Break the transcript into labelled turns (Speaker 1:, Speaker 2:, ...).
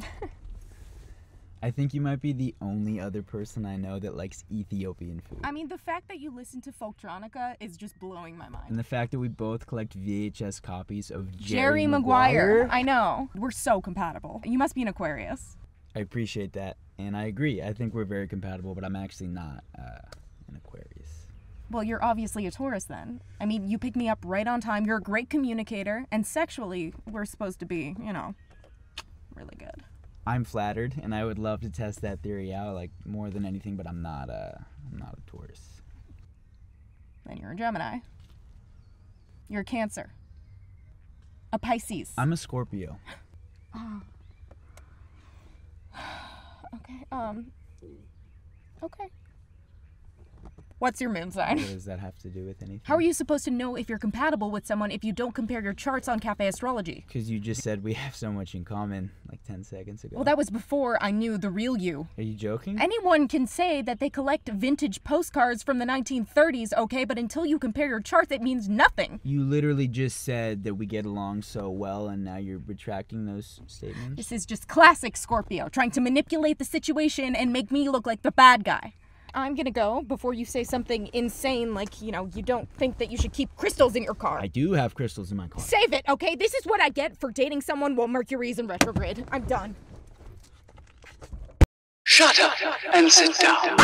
Speaker 1: I think you might be the only other person I know that likes Ethiopian food.
Speaker 2: I mean, the fact that you listen to Folktronica is just blowing my mind.
Speaker 1: and the fact that we both collect VHS copies of
Speaker 2: Jerry,
Speaker 1: Jerry,
Speaker 2: Maguire.
Speaker 1: Maguire.
Speaker 2: I know. We're so compatible. You must be an Aquarius.
Speaker 1: I appreciate that, and I agree. I think we're very compatible, but I'm actually not uh, an Aquarius.
Speaker 2: Well, you're obviously a Taurus then. I mean, you pick me up right on time. You're a great communicator, and sexually, we're supposed to be, you know, really good.
Speaker 1: I'm flattered, and I would love to test that theory out, like more than anything. But I'm not. Uh, I'm not a Taurus.
Speaker 2: Then you're a Gemini. You're a Cancer. A Pisces.
Speaker 1: I'm a Scorpio.
Speaker 2: okay. Um. Okay. What's your moon sign?
Speaker 1: What does that have to do with anything?
Speaker 2: How are you supposed to know if you're compatible with someone if you don't compare your charts on Cafe Astrology?
Speaker 1: Because you just said we have so much in common, like 10 seconds ago.
Speaker 2: Well, that was before I knew the real you.
Speaker 1: Are you joking?
Speaker 2: Anyone can say that they collect vintage postcards from the 1930s, okay, but until you compare your charts, it means nothing.
Speaker 1: You literally just said that we get along so well, and now you're retracting those statements?
Speaker 2: This is just classic Scorpio, trying to manipulate the situation and make me look like the bad guy. I'm gonna go before you say something insane like, you know, you don't think that you should keep crystals in your car.
Speaker 1: I do have crystals in my car.
Speaker 2: Save it, okay? This is what I get for dating someone while Mercury's in retrograde. I'm done.
Speaker 3: Shut up and sit down.